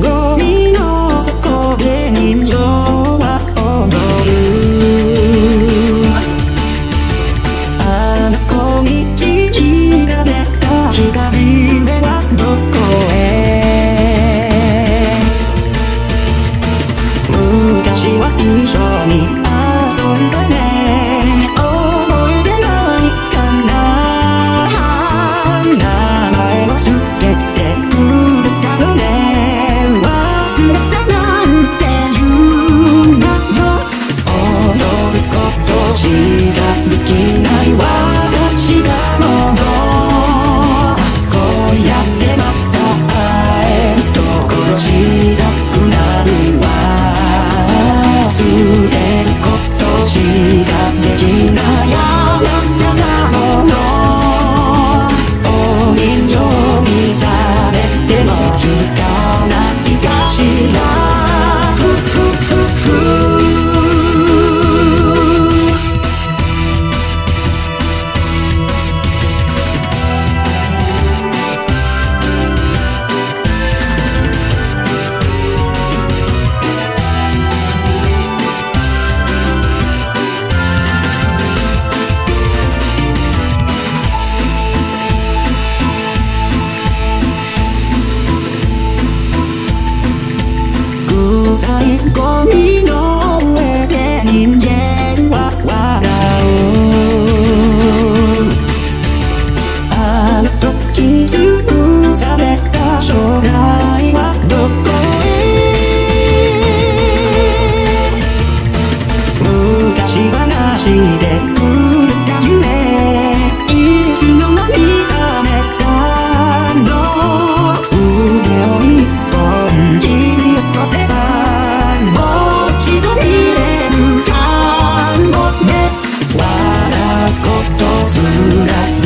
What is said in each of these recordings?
ゴミの底で人情は踊る。あの子に父が出た光ではどこへ昔は一緒に遊んだ。最高にの上で人間は笑う。あの時すぐされ自在。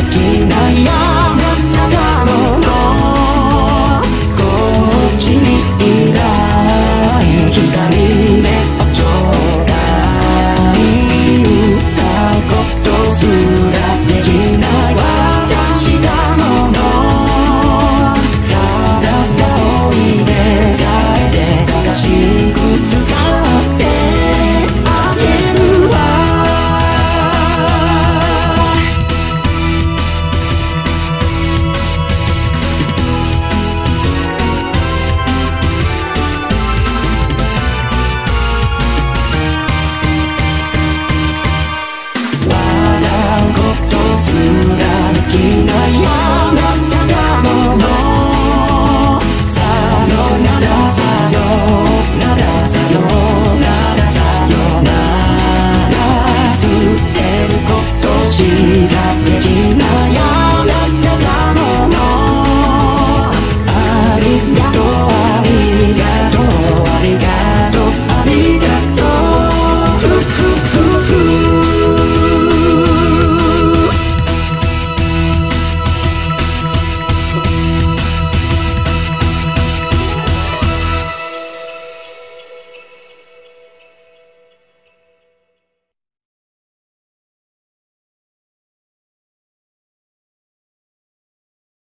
信だけじなやてありがとうありがとうありがとうありがとう。